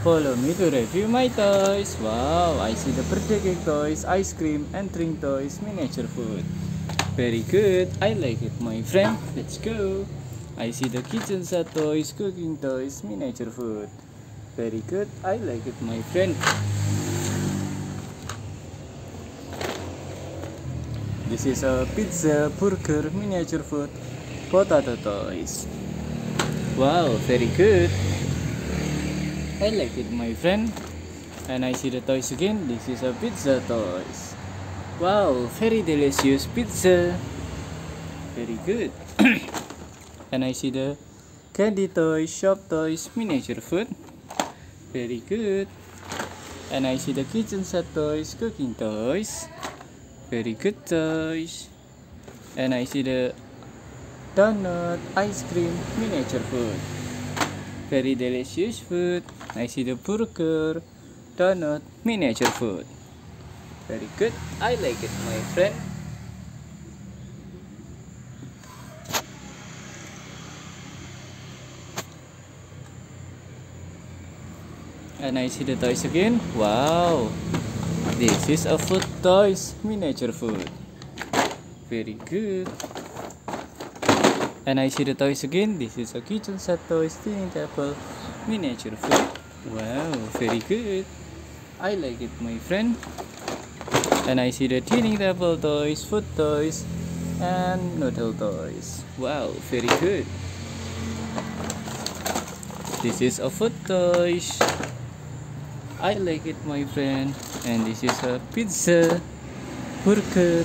Follow me to review my toys. Wow, I see the birthday cake toys, ice cream, and drink toys, miniature food. Very good. I like it, my friend. Let's go. I see the kitchen set toys, cooking toys, miniature food. Very good. I like it, my friend. This is a pizza, burger, miniature food, potato toys. Wow, very good. I like it, my friend. And I see the toys again. This is a pizza toys. Wow, very delicious pizza. Very good. and I see the candy toys, shop toys, miniature food. Very good. And I see the kitchen set toys, cooking toys. Very good toys. And I see the donut, ice cream, miniature food. Very delicious food. I see the burger, donut, miniature food. Very good. I like it, my friend. And I see the toys again. Wow. This is a food toys, miniature food. Very good. And I see the toys again. This is a kitchen set toys, dining table, miniature food. Wow, very good. I like it, my friend. And I see the dining table toys, food toys, and noodle toys. Wow, very good. This is a food toys. I like it, my friend. And this is a pizza, burger,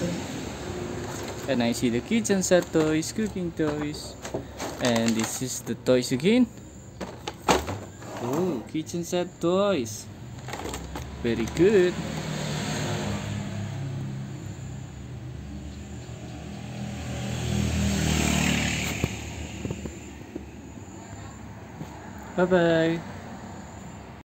and I see the kitchen set toys, cooking toys, and this is the toys again. Oh, kitchen set toys. Very good. Bye bye.